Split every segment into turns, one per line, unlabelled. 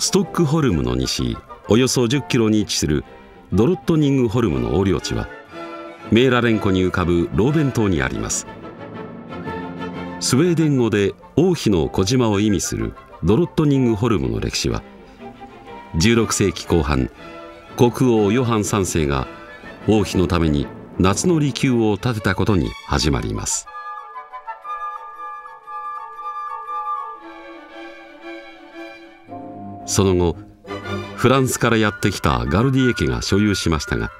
ストックホルムの西およそ10キロに位置するドロットニングホルムの横領地はメーラレン湖に浮かぶローベン島にあります。スウェーデン語で王妃の小島を意味するドロットニングホルムの歴史は16世紀後半国王ヨハン3世が王妃のために夏の離宮を建てたことに始まります。その後フランスからやってきたガルディエ家が所有しましたが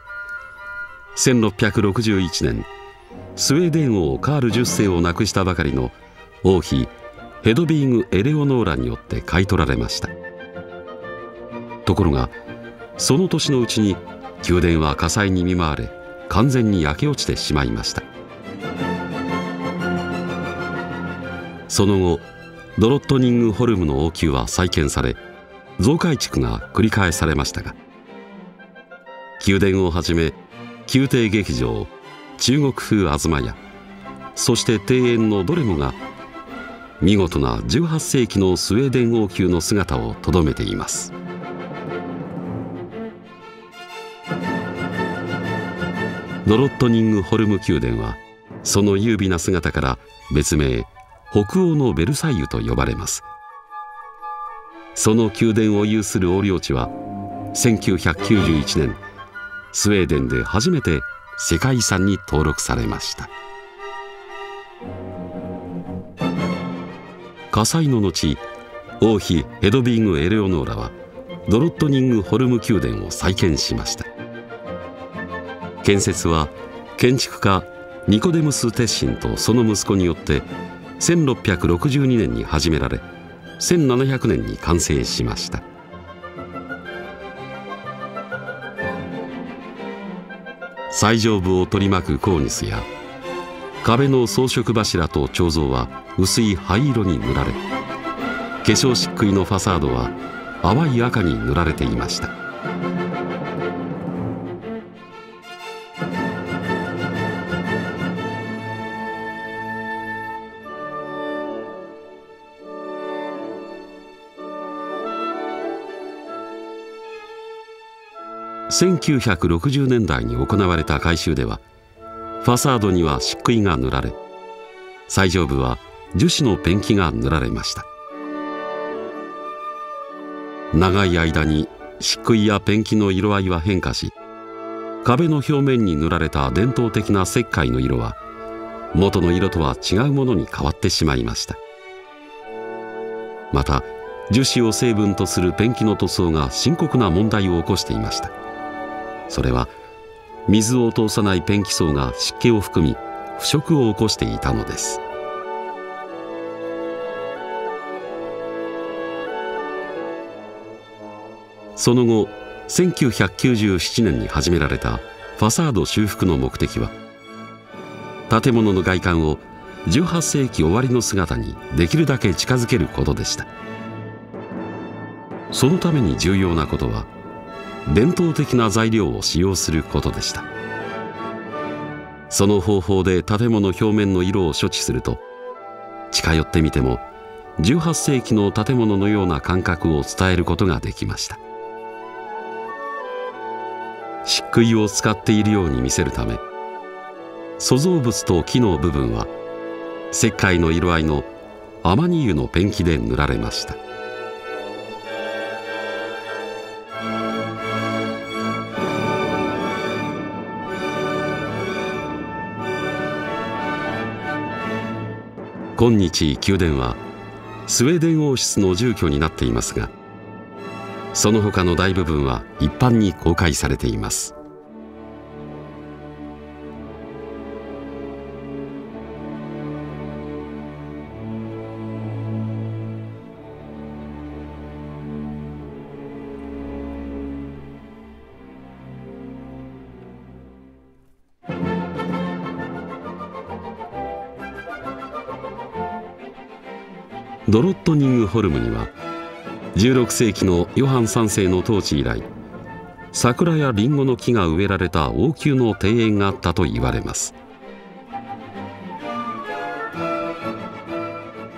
1661年スウェーデン王カール10世を亡くしたばかりの王妃ヘドビーグ・エレオノーラによって買い取られました。ところがその年のうちに宮殿は火災に見舞われ完全に焼け落ちてしまいました。その後ドロットニングホルムの王宮は再建され増改築が繰り返されましたが宮殿をはじめ宮廷劇場中国風東屋そして庭園のどれもが見事な18世紀のスウェーデン王宮の姿をとどめています。ドロットニングホルム宮殿はその優美な姿から別名北欧のベルサイユと呼ばれます。その宮殿を有する横領地は1991年スウェーデンで初めて世界遺産に登録されました。火災の後王妃ヘドビーグ・エレオノーラはドロットニングホルム宮殿を再建しました。建設は建築家ニコデムス・テッシンとその息子によって1662年に始められ1700年に完成しました。最上部を取り巻くコーニスや壁の装飾柱と彫像は薄い灰色に塗られ化粧漆喰のファサードは淡い赤に塗られていました。1960年代に行われた改修ではファサードには漆喰が塗られ最上部は樹脂のペンキが塗られました。長い間に漆喰やペンキの色合いは変化し壁の表面に塗られた伝統的な石灰の色は元の色とは違うものに変わってしまいました。また樹脂を成分とするペンキの塗装が深刻な問題を起こしていました。それは水を通さないペンキ層が湿気を含み腐食を起こしていたのです。その後1997年に始められたファサード修復の目的は建物の外観を18世紀終わりの姿にできるだけ近づけることでした。そのために重要なことは伝統的な材料を使用することでした。その方法で建物表面の色を処置すると近寄ってみても18世紀の建物のような感覚を伝えることができました。漆喰を使っているように見せるため塑造物と木の部分は石灰の色合いのアマニ油のペンキで塗られました。今日宮殿はスウェーデン王室の住居になっていますがその他の大部分は一般に公開されています。ドロットニングホルムには16世紀のヨハン3世の統治以来桜やリンゴの木が植えられた王宮の庭園があったと言われます。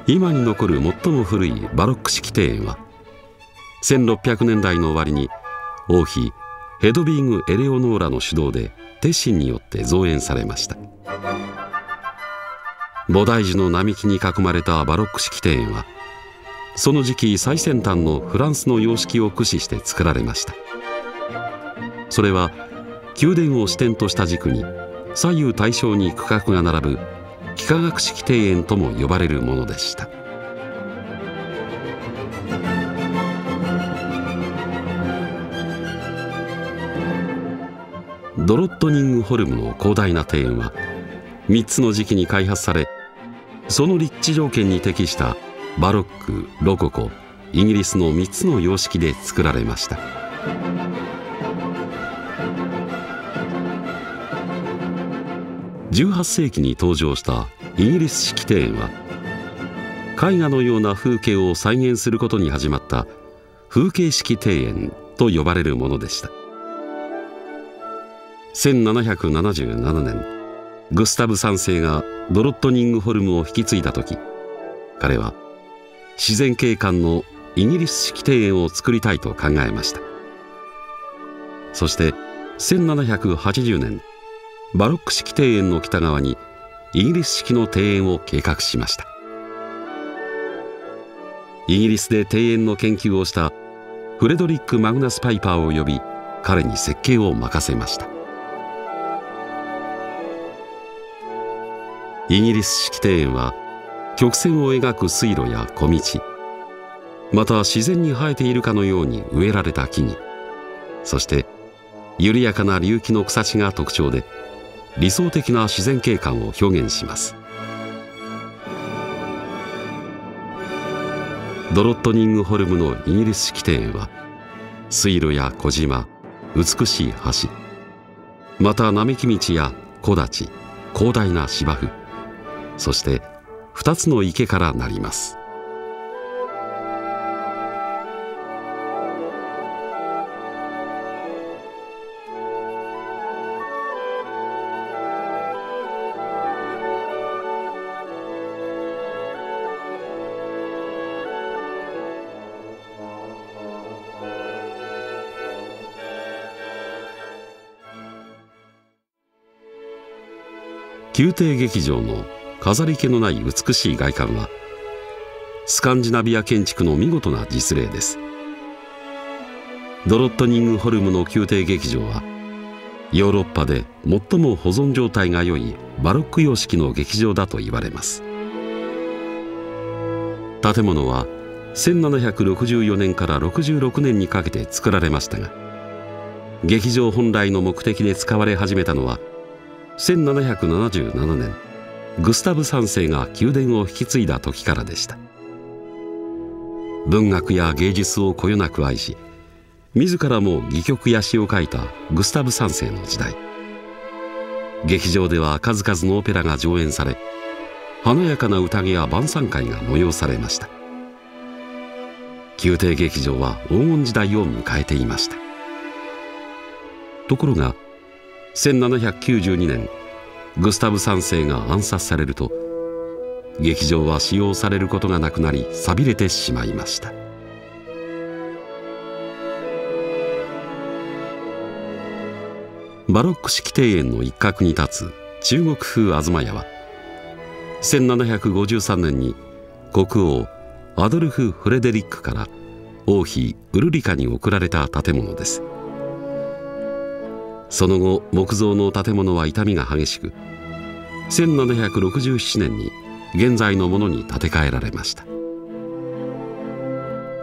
今に残る最も古いバロック式庭園は1600年代の終わりに王妃ヘドビーグ・エレオノーラの主導で鉄心によって造園されました。菩提樹の並木に囲まれたバロック式庭園はその時期最先端のフランスの様式を駆使して作られました。それは宮殿を支点とした軸に左右対称に区画が並ぶ幾何学式庭園とも呼ばれるものでした。ドロットニングホルムの広大な庭園は3つの時期に開発されその立地条件に適したバロックロココイギリスの3つの様式で作られました。18世紀に登場したイギリス式庭園は絵画のような風景を再現することに始まった風景式庭園と呼ばれるものでした。1777年グスタブ3世がドロットニングホルムを引き継いだ時彼は自然景観のイギリス式庭園を作りたいと考えました。そして1780年バロック式庭園の北側にイギリス式の庭園を計画しました。イギリスで庭園の研究をしたフレドリック・マグナス・パイパーを呼び彼に設計を任せました。イギリス式庭園は曲線を描く水路や小道また自然に生えているかのように植えられた木々そして緩やかな隆起の草地が特徴で理想的な自然景観を表現します。ドロットニングホルムのイギリス式庭園は水路や小島美しい橋また並木道や木立広大な芝生そして2つの池からなります。宮廷劇場の飾り気のない美しい外観はスカンジナビア建築の見事な実例です。ドロットニングホルムの宮廷劇場はヨーロッパで最も保存状態が良いバロック様式の劇場だと言われます。建物は1764年から66年にかけて作られましたが劇場本来の目的で使われ始めたのは1777年。グスタブ3世が宮殿を引き継いだ時からでした。文学や芸術をこよなく愛し自らも戯曲や詩を書いたグスタブ3世の時代。劇場では数々のオペラが上演され華やかな宴や晩餐会が催されました。宮廷劇場は黄金時代を迎えていました。ところが1792年グスタブ3世が暗殺されると劇場は使用されることがなくなり寂れてしまいました。バロック式庭園の一角に立つ中国風東屋は1753年に国王アドルフ・フレデリックから王妃ウルリカに贈られた建物です。その後木造の建物は傷みが激しく1767年に現在のものに建て替えられました。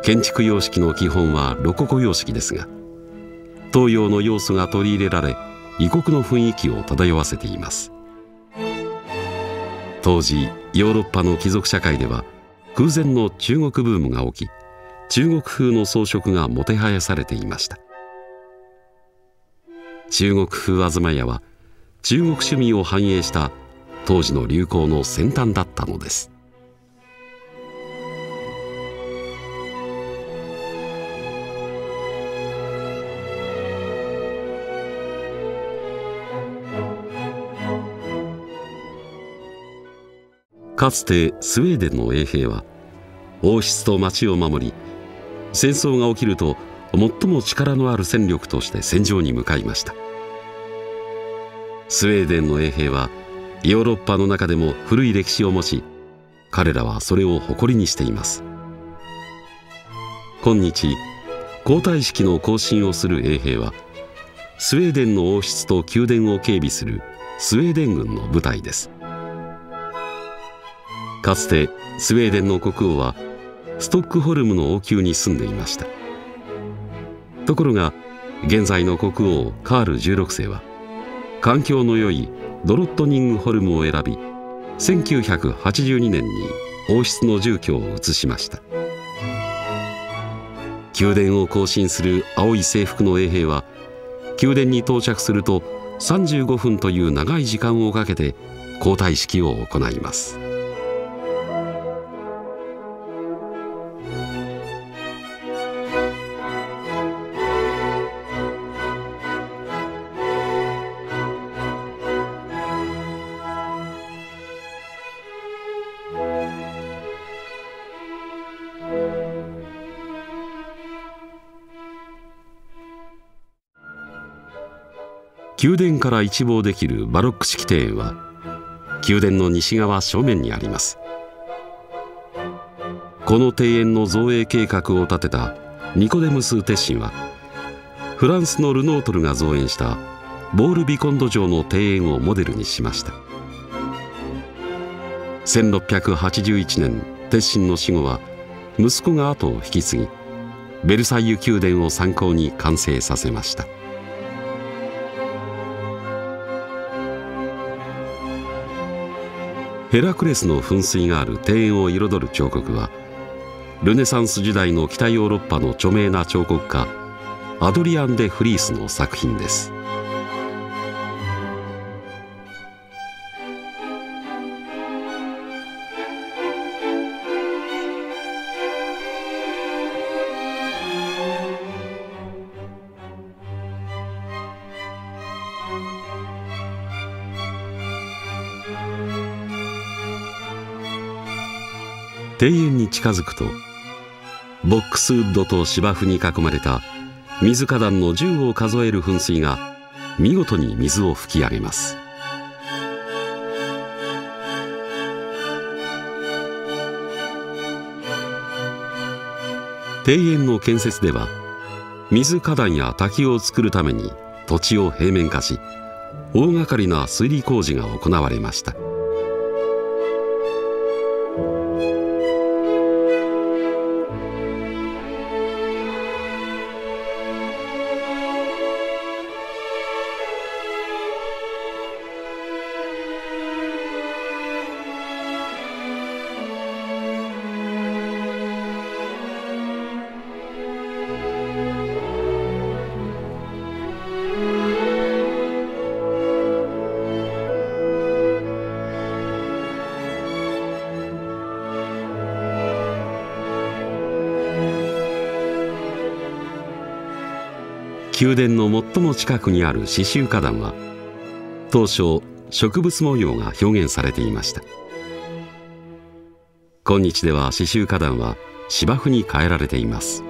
建築様式の基本はロココ様式ですが東洋の要素が取り入れられ異国の雰囲気を漂わせています。当時ヨーロッパの貴族社会では空前の中国ブームが起き中国風の装飾がもてはやされていました。中国風東屋は中国趣味を反映した当時の流行の先端だったのです。かつてスウェーデンの衛兵は王室と町を守り戦争が起きると最も力のある戦力として戦場に向かいました。スウェーデンの衛兵はヨーロッパの中でも古い歴史を持ち彼らはそれを誇りにしています。今日皇太式の行進をする衛兵はスウェーデンの王室と宮殿を警備するスウェーデン軍の部隊です。かつてスウェーデンの国王はストックホルムの王宮に住んでいました。ところが現在の国王カール16世は環境の良いドロットニングホルムを選び1982年に王室の住居を移しました。宮殿を行進する青い制服の衛兵は宮殿に到着すると35分という長い時間をかけて皇太式を行います。宮殿から一望できるバロック式庭園は宮殿の西側正面にあります。この庭園の造営計画を立てたニコデムス・テッシンはフランスのルノートルが造園したボールビコンド城の庭園をモデルにしました。1681年テッシンの死後は息子が後を引き継ぎベルサイユ宮殿を参考に完成させました。ヘラクレスの噴水がある庭園を彩る彫刻はルネサンス時代の北ヨーロッパの著名な彫刻家アドリアン・デ・フリースの作品です。庭園に近づくとボックスウッドと芝生に囲まれた水花壇の10を数える噴水が見事に水を吹き上げます。庭園の建設では水花壇や滝を作るために土地を平面化し大掛かりな水利工事が行われました。宮殿の最も近くにある刺繍花壇は当初植物模様が表現されていました。今日では刺繍花壇は芝生に変えられています。